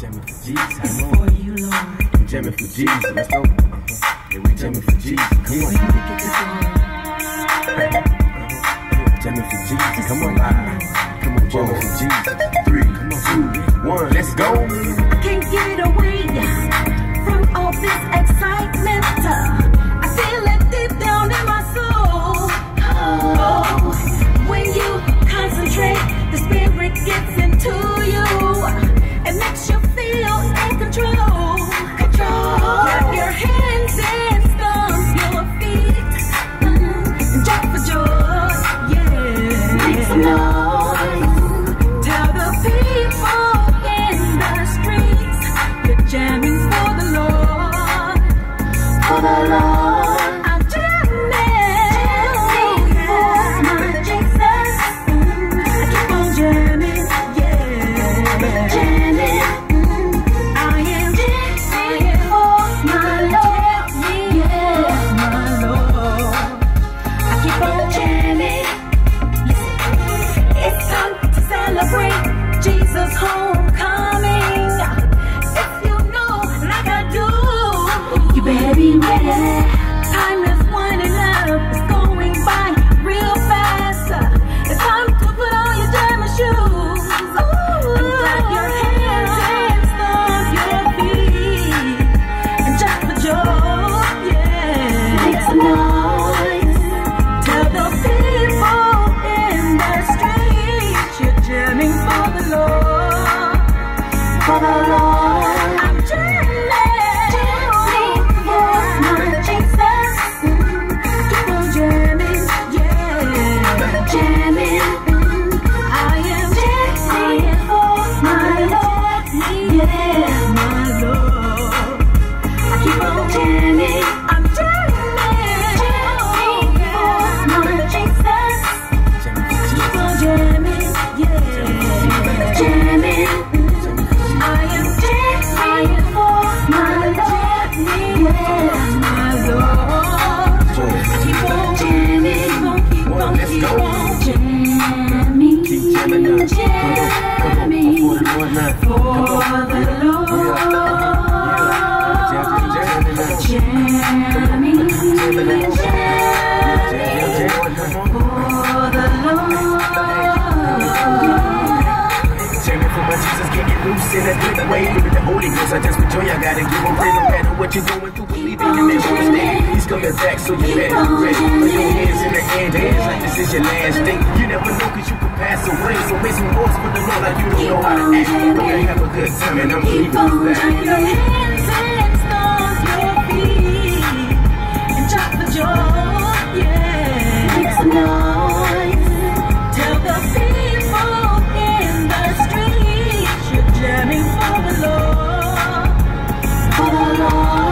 Jamming for Jesus, I know. For you, Lord. Jamming for Jesus, let's go. Yeah, we jamming for Jesus, come on. Jamming for Jesus, come on. Come on, jamming for Jesus. Three, come on. For the Lord. Jamming, jamming, for the Lord. Jamming for my Jesus, get loose in a good way. Living the Holy Ghost, I just enjoy. I gotta give him praise. No matter what you're going through, believing in your. He's coming back, so you better be ready this is your last day. You never know cause you can pass away. So make some noise for the Lord like you don't know how to act. Don't you have a good time and I'm leaving you back. Lord.